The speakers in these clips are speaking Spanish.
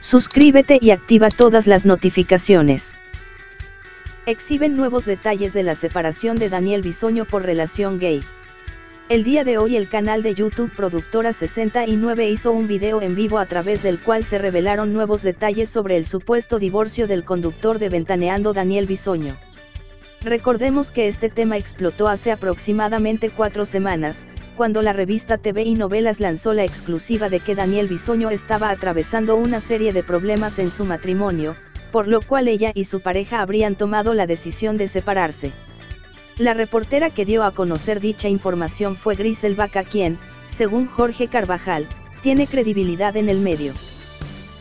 Suscríbete y activa todas las notificaciones. Exhiben nuevos detalles de la separación de Daniel Bisoño por relación gay. El día de hoy el canal de YouTube Productora 69 hizo un video en vivo a través del cual se revelaron nuevos detalles sobre el supuesto divorcio del conductor de Ventaneando Daniel Bisoño. Recordemos que este tema explotó hace aproximadamente cuatro semanas, cuando la revista TV y Novelas lanzó la exclusiva de que Daniel Bisoño estaba atravesando una serie de problemas en su matrimonio, por lo cual ella y su pareja habrían tomado la decisión de separarse. La reportera que dio a conocer dicha información fue Grisel Vaca quien, según Jorge Carvajal, tiene credibilidad en el medio.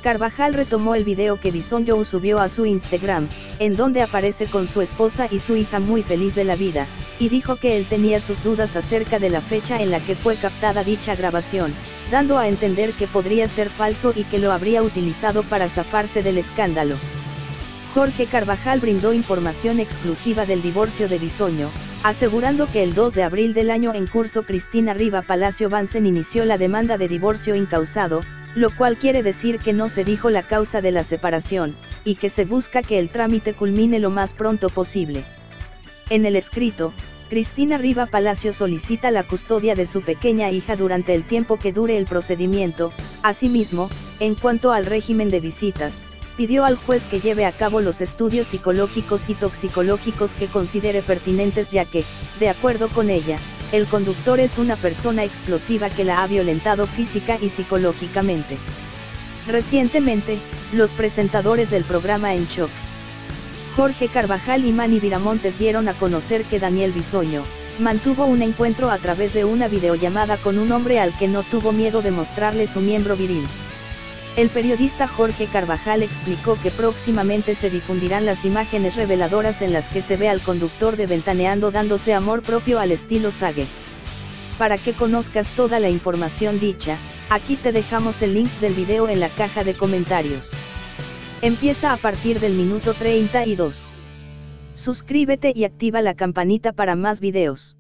Carvajal retomó el video que Bison subió a su Instagram, en donde aparece con su esposa y su hija muy feliz de la vida, y dijo que él tenía sus dudas acerca de la fecha en la que fue captada dicha grabación, dando a entender que podría ser falso y que lo habría utilizado para zafarse del escándalo. Jorge Carvajal brindó información exclusiva del divorcio de Bisoño, asegurando que el 2 de abril del año en curso Cristina Riva Palacio Bansen inició la demanda de divorcio incausado, lo cual quiere decir que no se dijo la causa de la separación, y que se busca que el trámite culmine lo más pronto posible. En el escrito, Cristina Riva Palacio solicita la custodia de su pequeña hija durante el tiempo que dure el procedimiento, asimismo, en cuanto al régimen de visitas, pidió al juez que lleve a cabo los estudios psicológicos y toxicológicos que considere pertinentes ya que, de acuerdo con ella, el conductor es una persona explosiva que la ha violentado física y psicológicamente. Recientemente, los presentadores del programa En Shock, Jorge Carvajal y Manny Viramontes dieron a conocer que Daniel Bisoño, mantuvo un encuentro a través de una videollamada con un hombre al que no tuvo miedo de mostrarle su miembro viril. El periodista Jorge Carvajal explicó que próximamente se difundirán las imágenes reveladoras en las que se ve al conductor de Ventaneando dándose amor propio al estilo Sage. Para que conozcas toda la información dicha, aquí te dejamos el link del video en la caja de comentarios. Empieza a partir del minuto 32. Suscríbete y activa la campanita para más videos.